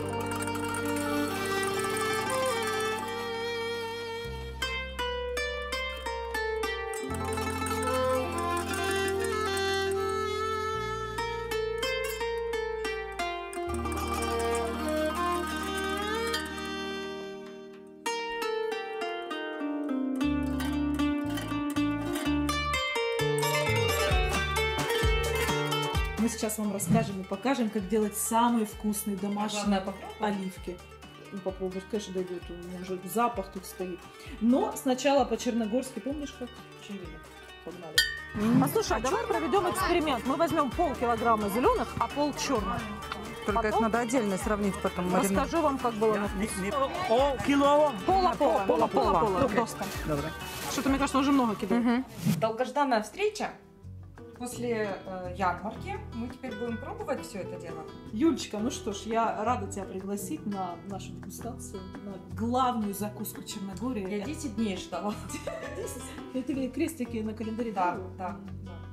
Мы сейчас вам расскажем и покажем, как делать самые вкусные домашние оливки. Ну, попробовать, конечно, дойдет. У меня уже запах тут стоит. Но сначала по-черногорски, помнишь как? Чили. Погнали. Послушай, а давай проведем эксперимент. Мы возьмем полкилограмма зеленых, а пол черных. Только Потом- это надо отдельно сравнить потом. Марина. Расскажу вам, как было на вкус. О. Пола-пола, пола-пола, Пола. ну просто. Добре. Что-то, мне кажется, уже много кидают. Долгожданная встреча. После э, ярмарки мы теперь будем пробовать все это дело. Юлечка, ну что ж, я рада тебя пригласить на нашу дегустацию, на главную закуску Черногории. Я 10 дней ждала. Ты крестики на календаре Да, да, да.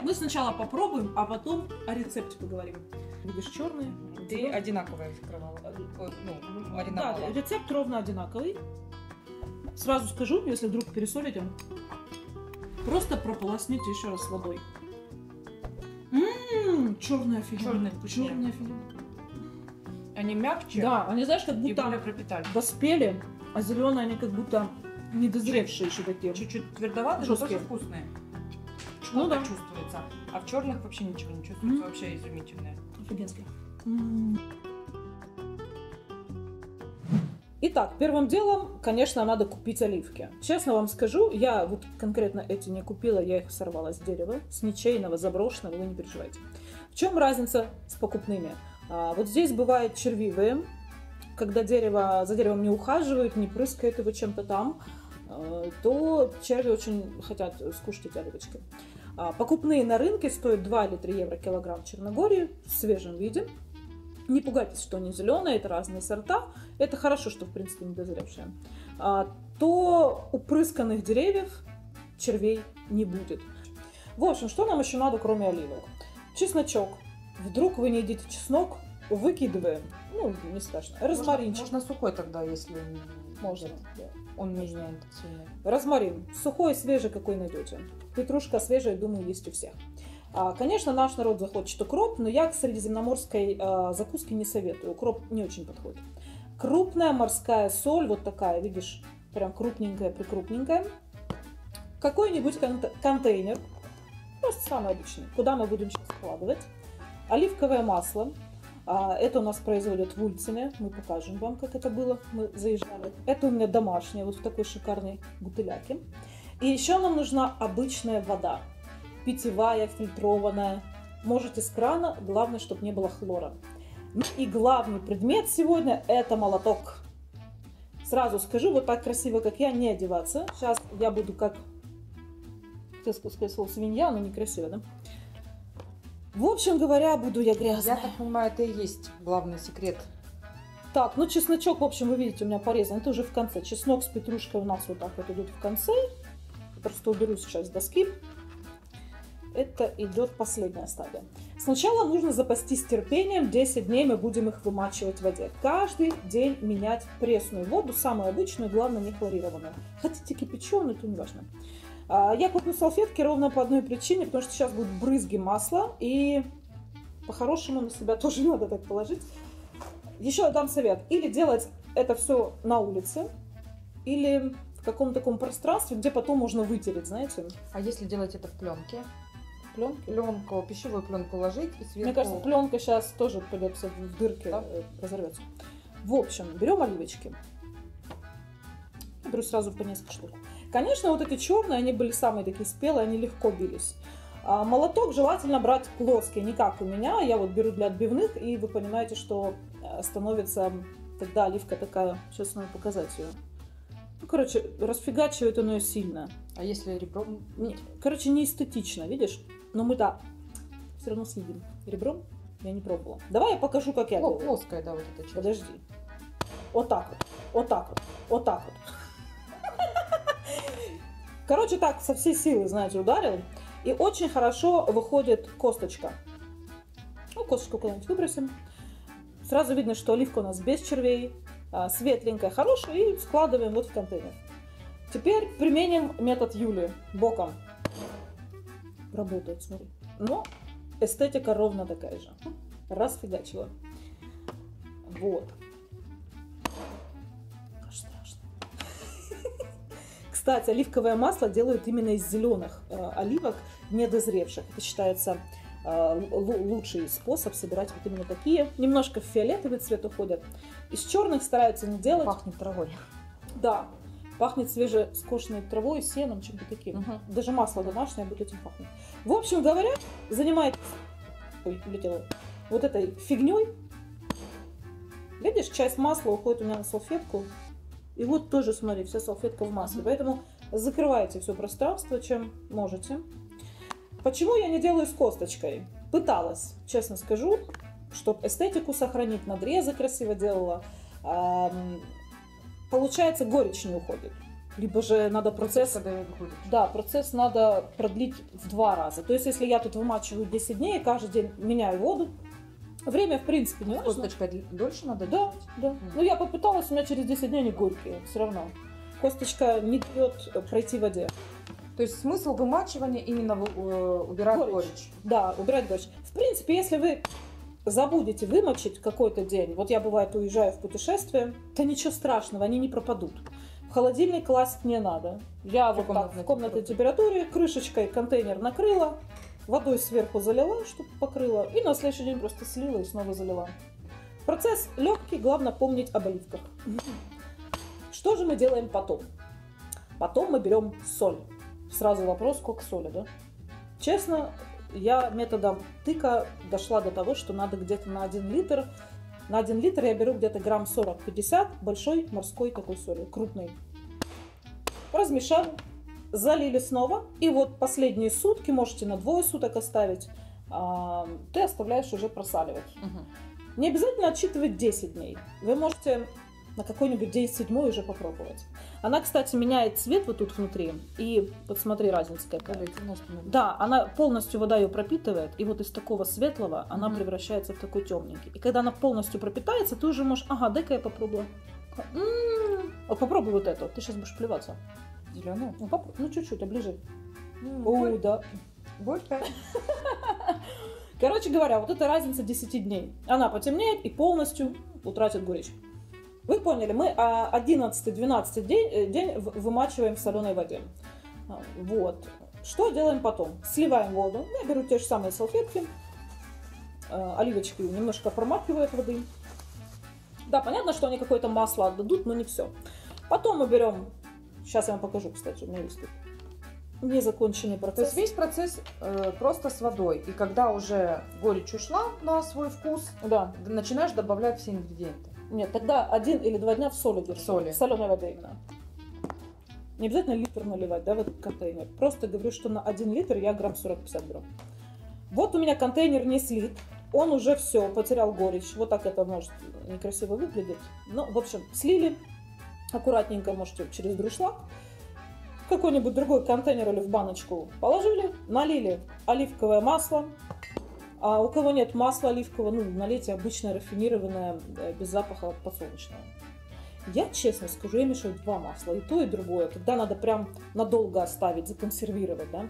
Мы сначала попробуем, а потом о рецепте поговорим. Видишь, черные. Ты одинаковое открывала. Ой, Ну, Да, мариновала. рецепт ровно одинаковый. Сразу скажу, если вдруг пересолите, просто прополосните еще раз водой. Ммм, черная филе. Чёрное вкуснее. Черная филе. Они мягче Да, они, знаешь, как будто более пропитали. доспели, а зеленые они как будто недозревшие еще такие. Чуть-чуть твердоватые, но тоже вкусные. Ну Что-то да. чувствуется. А в черных вообще ничего не чувствуется. Мгм. Вообще изумительные. Офигенские. М. Итак, первым делом, конечно, надо купить оливки. Честно вам скажу, я вот конкретно эти не купила, я их сорвала с дерева, с ничейного, заброшенного, вы не переживайте. В чем разница с покупными? А, вот здесь бывают червивые, когда дерево, за деревом не ухаживают, не прыскают его чем-то там, э, то черви очень хотят скушать эти оливочки. А, Покупные на рынке стоят 2 или 3 евро килограмм в Черногории в свежем виде. Не пугайтесь, что они зеленые, это разные сорта. Это хорошо, что в принципе не дозревшие. А, то упрысканных деревьев червей не будет. В общем, что нам еще надо, кроме оливок? Чесночок. Вдруг вы не едите чеснок, выкидываем. Ну, не страшно. Розмаринчик. Можно, можно сухой тогда, если Можно. да. он не сильно. Розмарин. Сухой, свежий какой найдете. Петрушка свежая, думаю, есть у всех. А, Конечно, наш народ захочет укроп, но я к средиземноморской а, закуске не советую. Укроп не очень подходит. Крупная морская соль, вот такая, видишь, прям крупненькая, прикрупненькая. Какой-нибудь кон- контейнер, просто самый обычный, куда мы будем сейчас складывать. Оливковое масло. А, Это у нас производят в Ульцине. Мы покажем вам, как это было. Мы заезжали. Это у меня домашнее, вот в такой шикарной бутыляке. И еще нам нужна обычная вода. Питьевая, фильтрованная. Можете с крана, главное, чтобы не было хлора. Ну и главный предмет сегодня это молоток. Сразу скажу, вот так красиво, как я, не одеваться. Сейчас я буду как, хотел сказать слово свинья, но некрасиво, да? В общем говоря, буду я грязная. Я так понимаю, это и есть главный секрет. Так, ну чесночок, в общем, вы видите, у меня порезан. Это уже в конце. Чеснок с петрушкой у нас вот так вот идет в конце. Я Просто уберу сейчас доски. Это идет последняя стадия. Сначала нужно запастись терпением. 10 дней мы будем их вымачивать в воде. Каждый день менять пресную воду, самую обычную, главное не хлорированную. Хотите кипяченую, то не важно. А, Я куплю салфетки ровно по одной причине, потому что сейчас будут брызги масла, и по-хорошему на себя тоже надо так положить. Еще я дам совет. Или делать это все на улице, или в каком-то таком пространстве, где потом можно вытереть, знаете, А если делать это в пленке? Пленки. Пленку, пищевую пленку ложить и сверху... Мне кажется, пленка сейчас тоже придется в дырке Да? э, разорвется. В общем, берем оливочки. Я беру сразу по несколько штук. Конечно, вот эти черные, они были самые такие спелые, они легко бились. А молоток желательно брать плоский, не как у меня. Я вот беру для отбивных, и вы понимаете, что э, становится тогда оливка такая. Сейчас надо показать ее. Ну, короче, расфигачивает оно ее сильно. А если ребром? Не- Короче, не эстетично, видишь? Но мы да, все равно съедим. Ребром я не пробовала. Давай я покажу, как я делаю. плоская, да, вот эта часть. Подожди. Вот так вот, вот так вот, вот так вот. Короче, так со всей силы, знаете, ударил. И очень хорошо выходит косточка. Ну, косточку куда-нибудь выбросим. Сразу видно, что оливка у нас без червей, а, светленькая, хорошая, и складываем вот в контейнер. Теперь применим метод Юли боком. Работает, смотри. Но эстетика ровно такая же. Расфигачила. Вот. Аж страшно. Кстати, оливковое масло делают именно из зеленых э, оливок, недозревших. Это считается э, лу- лучший способ собирать вот именно такие. Немножко в фиолетовый цвет уходят. Из черных стараются не делать. Пахнет травой. Да, пахнет свежескошенной травой, сеном, чем-то таким. Мгм. Даже масло домашнее будет этим пахнуть. В общем говоря, занимает ой, улетело. вот этой фигней. Видишь, часть масла уходит у меня на салфетку. И вот тоже, смотри, вся салфетка в масле. Мгм. Поэтому закрывайте все пространство, чем можете. Почему я не делаю с косточкой? Пыталась, честно скажу, чтобы эстетику сохранить, надрезы красиво делала. Получается, горечь не уходит. Либо же надо процесс да, процесс надо продлить в два раза. То есть, если я тут вымачиваю 10 дней, каждый день меняю воду, время, в принципе, не важно. Косточка дольше надо Да, делать? да. Ну, я попыталась, у меня через 10 дней они горькие, все равно. Косточка не дает э, пройти в воде. То есть смысл вымачивания именно э, убирать Горечь. горечь. Да, убирать горечь. В принципе, если вы забудете вымочить какой-то день, вот я бывает уезжаю в путешествие, то ничего страшного, они не пропадут. В холодильник класть не надо. Я При вот так в комнатной температуре крышечкой контейнер накрыла, водой сверху залила, чтобы покрыла, и на следующий день просто слила и снова залила. Процесс легкий, главное помнить об оливках. Что же мы делаем потом? Потом мы берем соль. Сразу вопрос, сколько соли, да? Честно, я методом тыка дошла до того, что надо где-то на 1 литр. На 1 литр я беру где-то грамм 40-50 большой морской такой соли, крупной. Размешали, залили снова. И вот последние сутки, можете на двое суток оставить, а, ты оставляешь уже просаливать. Мгм. Не обязательно отсчитывать 10 дней. Вы можете на какой-нибудь день седьмой уже попробовать. Она, кстати, меняет цвет вот тут внутри. И вот смотри, разница какая. Давайте, Да, она полностью вода ее пропитывает, и вот из такого светлого она Мгм. превращается в такой темненький. И когда она полностью пропитается, ты уже можешь, ага, дай-ка я попробую. М, А попробуй вот эту, ты сейчас будешь плеваться. Зеленая. Ну, попробуй, ну чуть-чуть, оближи. М, О, горь- да. Горькая. Короче говоря, вот эта разница 10 дней. Она потемнеет и полностью утратит горечь. Вы поняли, мы 11-12 день, э, день вымачиваем в соленой воде. А, Вот. Что делаем потом? Сливаем воду. Я беру те же самые салфетки. э, Оливочки немножко промакиваю от воды. Да, понятно, что они какое-то масло отдадут, но не все. Потом мы берем... Сейчас я вам покажу, кстати, у меня есть тут незаконченный То процесс. есть весь процесс э, просто с водой. И когда уже горечь ушла на свой вкус, Да. начинаешь добавлять все ингредиенты. Нет, тогда один или два дня в соли держи. В соли. Соленой воде именно. Не обязательно литр наливать, да, в этот контейнер. Просто говорю, что на один литр я грамм 40-50 беру. Вот у меня контейнер не слит. Он уже все, потерял горечь. Вот так это может некрасиво выглядеть. Ну, в общем, слили. Аккуратненько можете через друшлаг. Какой-нибудь другой контейнер или в баночку положили, налили оливковое масло, а у кого нет масла оливкового, ну, налейте обычное рафинированное, э, без запаха подсолнечное. Я честно скажу, я мешаю два масла, и то, и другое. Когда надо прям надолго оставить, законсервировать, да.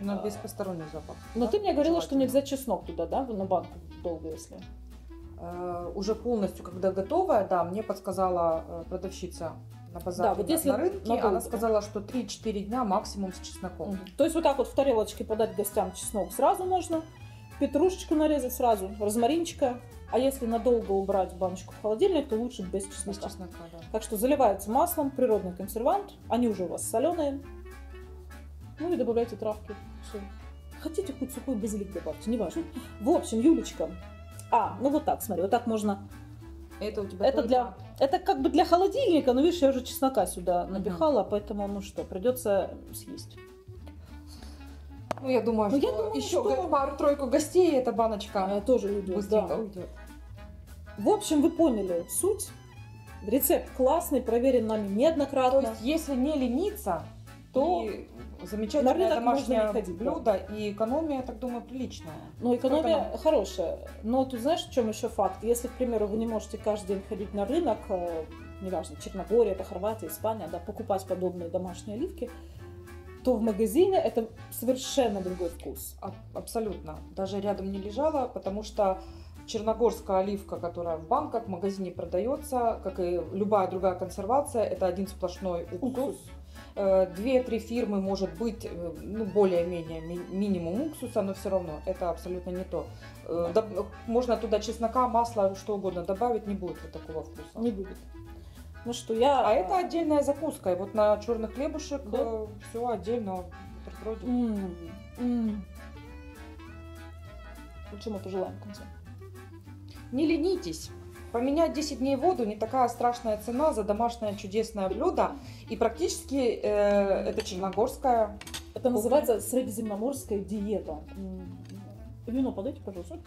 Но А. без посторонних запахов. Но да? ты мне говорила, что нельзя чеснок туда, да, на банку долго, если. Э, уже полностью, когда готовая, да, мне подсказала э, продавщица на базаре Да, вот на- если на рынке, надолго. она сказала, что 3-4 дня максимум с чесноком. Мгм. То есть вот так вот в тарелочке подать гостям чеснок сразу можно, петрушечку нарезать сразу, розмаринчика. А если надолго убрать баночку в холодильник, то лучше без Без чеснока. чеснока, да. Так что заливается маслом, природный консервант. Они уже у вас соленые. Ну и добавляйте травки. Всё. Хотите хоть сухой базилик добавьте, неважно. В общем, Юлечка. А, ну вот так, смотри, вот так можно. Это у тебя Это для, это как бы для холодильника, но видишь, я уже чеснока сюда напихала, поэтому ну что, придется съесть. Ну, я думаю, Ну, что я думаю, еще что- пару-тройку гостей эта баночка А, тоже уйдет, да. уйдет. В общем, вы поняли суть. Рецепт классный, проверен нами То неоднократно. есть, если не лениться, то И на замечательное рынок можно домашнее не ходить, да. блюдо, и экономия, я так думаю, приличная. Ну, экономия Сколько хорошая. Но тут знаешь, в чем еще факт? Если, к примеру, вы не можете каждый день ходить на рынок, э, неважно, Черногория, это Хорватия, Испания, да, покупать подобные домашние оливки, то в магазине это совершенно другой вкус. Абсолютно. Даже рядом не лежала, потому что черногорская оливка, которая в банках, в магазине продается, как и любая другая консервация, это один сплошной уксус. Э, Две-три фирмы, может быть, э, ну, более-менее ми- минимум уксуса, но все равно это абсолютно не то. Э, Можно туда чеснока, масла, что угодно добавить, не будет вот такого вкуса. Не будет. Ну что, я... А это отдельная закуска. И вот на черный хлебушек Да. все отдельно. М, м. Вот Что мы пожелаем в конце? Не ленитесь. Поменять 10 дней воду не такая страшная цена за домашнее чудесное блюдо. И практически э, это черногорская. Это называется средиземноморская диета. Вино подайте, пожалуйста.